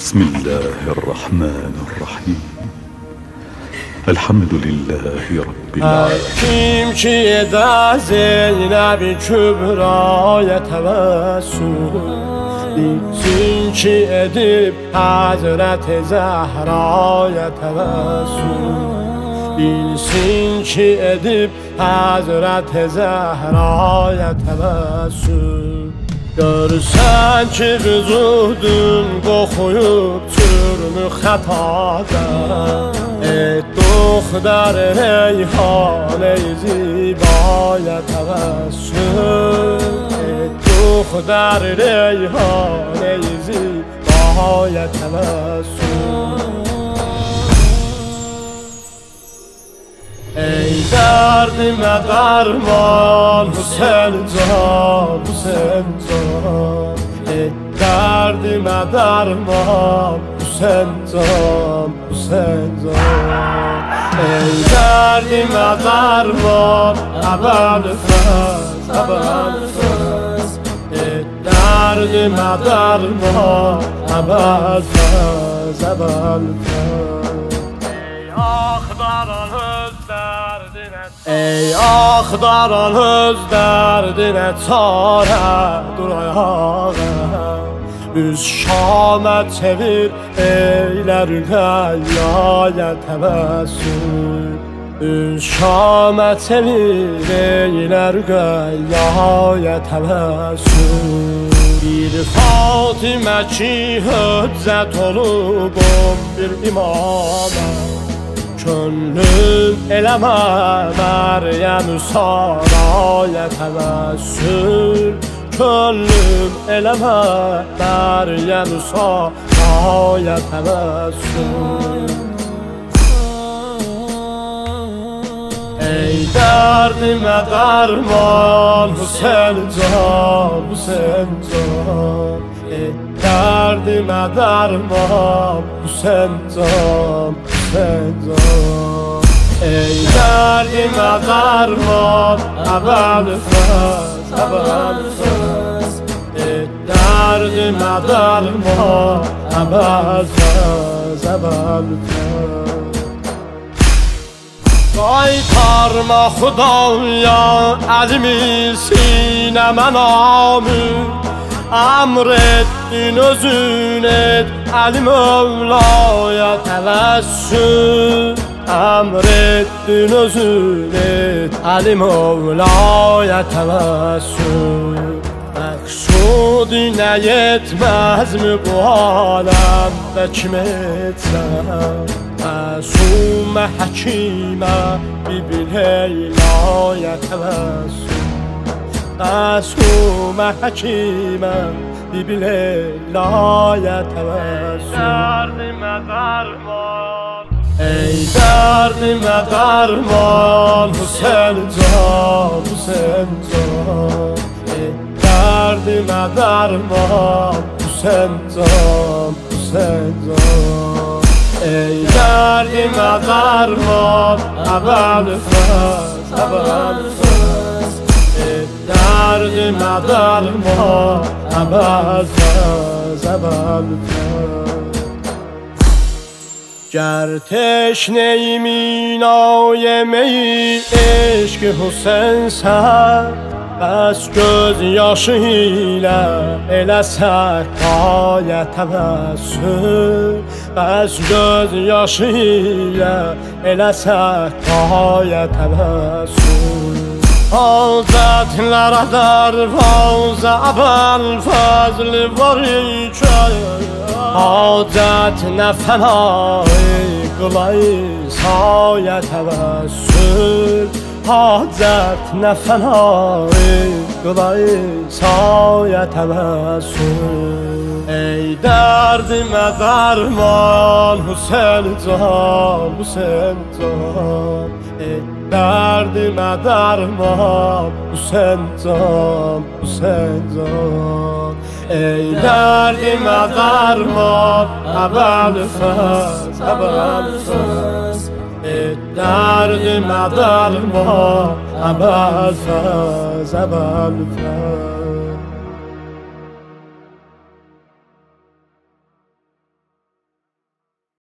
بسم الله الرحمن الرحيم. الحمد لله رب العالمين. كي دازل نبي كبرى يتوسل سين كي ادب حضرة زهرى يتوسل بلسين كي ادب حضرة زهرى يتوسل Görürsən ki, vücudun qoxuyub çürünü xətada Ey duxdar, reyhan, ey zibaya təvəssül Ey duxdar, reyhan, ey zibaya təvəssül ای دردم درمان حسین جان حسین جان ای دردم درمان حسین جان حسین جان ای دردم درمان اول فز اول فز ای دردم درمان اول فز اول فز ای öz dərdinə Ey axdaran öz dərdinə çarə dur ayağa. Üz şamə çevir eylər qəyyaya təvəssül Üz şamə çevir eylər qəyyaya təvəssül Bir Fatimə ki höccət olubum bir imamə Könlüm eləmə Məryəm saraya təvəssül Könlüm eləmə Məryəm saraya təvəssül Ey dərdimə dərman Hüseyin can, Hüseyin can. Ey dərdimə dərman Hüseyin can, فدا ای درد ما بر ما اول فرس اول فرس درد ما بر ما اول فرس اول فرس ای پر ما خدا یا سینه من آمی امرت این و زونت علی مولا یا توسل امرت این و زونت علی مولا یا توسل نیت مزم بو حالم بکمت سم مسوم حکیمه بی بی لیلا یا اسو ما حکیما بی بی لیلا یا ای درد ما درمان حسین جان حسین جان. ای درد ما درمان حسین جان حسین جان. ای درد ما اول فرست اول فرست فرق مدر ما همه از از اول گر تشنه مینای می عشق حسین سر بس جز یا شیله اله سر پای تبسل بس جز یا اله سر پای Olza tlara dar Olza abal fazl varin çay. Adet ne fenayı qılay Saya təvəssül Adet ne fenayı qılay Saya təvəssül Ey dərdimə dərman Hüseyin can, Hüseyin can Ey dərdimə dərman Hüseyin can, Hüseyin can Ey dərdimə dərman Əbəl fəz, əbəl fəz Ey dərdimə dərman Əbəl fəz, əbəl fəz